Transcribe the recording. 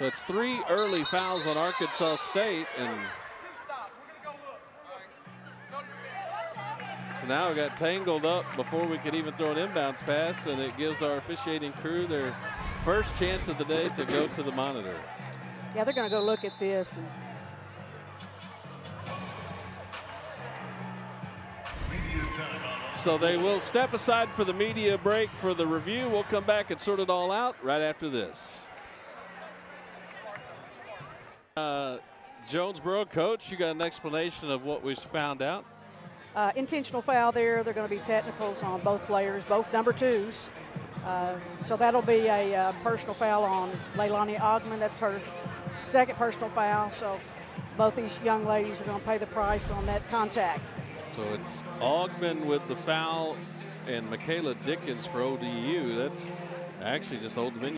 So it's three early fouls on Arkansas State, and so now we got tangled up before we could even throw an inbounds pass, and it gives our officiating crew their first chance of the day to go to the monitor. Yeah, they're going to go look at this. So they will step aside for the media break for the review. We'll come back and sort it all out right after this. Uh, Jonesboro, coach, you got an explanation of what we found out? uh, intentional foul there. They're going to be technicals on both players, both number twos. Uh, so that'll be a uh, personal foul on Leilani Ogman. That's her second personal foul. So both these young ladies are going to pay the price on that contact. So it's Augman with the foul and Michaela Dickens for ODU. That's actually just Old Dominion.